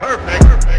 Perfect. Perfect.